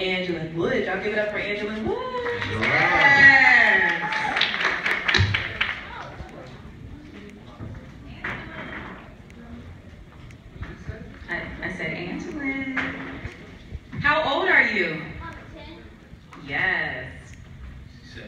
Angela Wood. Y'all give it up for Angela Wood. Yes. I, I said Angela. How old are you? Yes. Uh,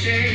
Cool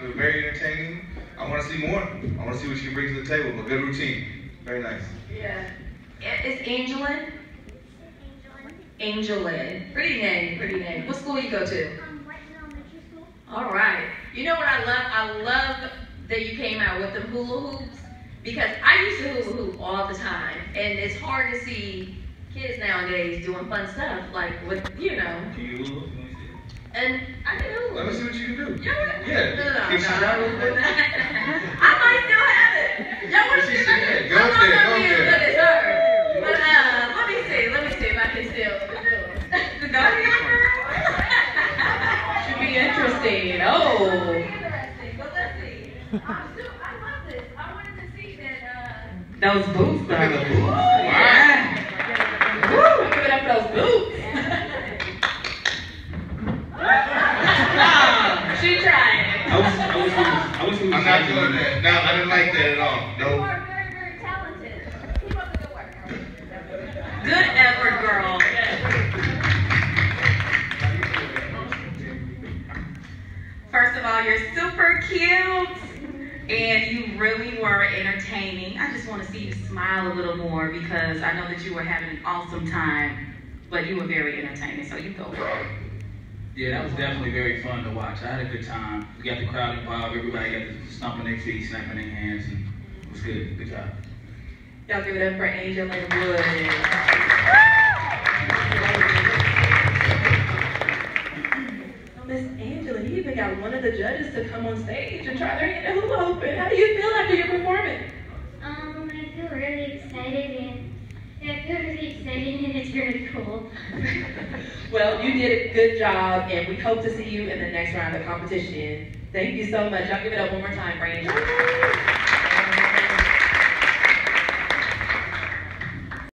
They're very entertaining. I want to see more. I want to see what you can bring to the table. A good routine. Very nice. Yeah. Is Angelin? Angelin. Pretty name, pretty name. What school you go to? All right. You know what I love? I love that you came out with the hula hoops because I used to hula hoop all the time, and it's hard to see kids nowadays doing fun stuff like with you know. And I can hula. Let me see what you can do. You know what? Yeah. No, no, no. Can she try real quick? I might still have it. Y'all want to She see? said, if I can- go up there, go up there. good as her. But uh, let me see. Let me see if I can still do it. Go ahead. Should be interesting. Oh. Interesting. But let's see. I'm still, I love this. I wanted to see that. Uh, Those boots, Look at the though. boots. Yeah. Woo! Give it up for those boots. she trying. I was, I was, I was, I'm not doing that. No, I didn't like that at all. You No. are very, very talented. Keep up the good work. Good effort, girl. First of all, you're super cute. And you really were entertaining. I just want to see you smile a little more because I know that you were having an awesome time, but you were very entertaining. So you go for it. Yeah, that was definitely very fun to watch. I had a good time. We got the crowd involved. Everybody got to stomping their feet, snapping their hands, and it was good. Good job. Y'all give it up for Angel and Wood. Miss Angela, you even got one of the judges to come on stage and try their hand at hula hooping. How do you feel after your performance? Um, I feel really excited and yeah, I feel really excited and it's really cool. Well, you did a good job, and we hope to see you in the next round of competition. Thank you so much. Y'all give it up one more time Angel.